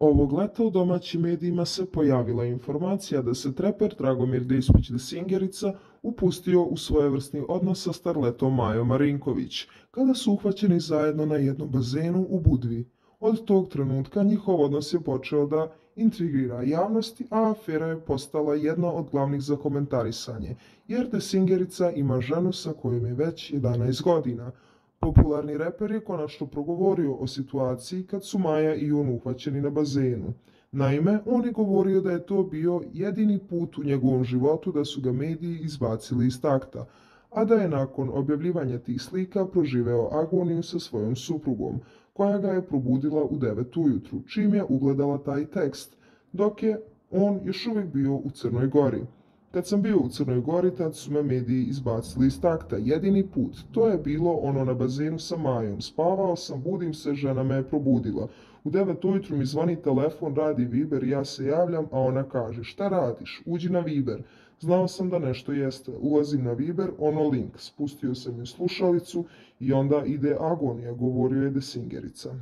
Ovog leta u domaćim medijima se pojavila informacija da se treper Dragomir Despić Desingerica upustio u svojevrsni odnos sa starletom Majom Marinković, kada su uhvaćeni zajedno na jednom bazenu u Budvi. Od tog trenutka njihov odnos je počeo da intrigira javnosti, a afera je postala jedna od glavnih za komentarisanje, jer Desingerica ima ženu sa kojom je već 11 godina. Popularni reper je konačno progovorio o situaciji kad su Maja i on uhvaćeni na bazenu. Naime, on je govorio da je to bio jedini put u njegovom životu da su ga mediji izbacili iz takta, a da je nakon objavljivanja tih slika proživeo agoniju sa svojom suprugom, koja ga je probudila u 9 ujutru, čim je ugledala taj tekst, dok je on još uvijek bio u Crnoj Gori. Kad sam bio u Crnoj Gori, tad su me mediji izbacili iz takta. Jedini put. To je bilo ono na bazenu sa Majom. Spavao sam, budim se, žena me je probudila. U devet ujutru mi zvoni telefon, radi Viber, ja se javljam, a ona kaže, šta radiš? Uđi na Viber. Znao sam da nešto jeste. Ulazim na Viber, ono link. Spustio sam ju slušalicu i onda ide agonija, govorio je Desingerica.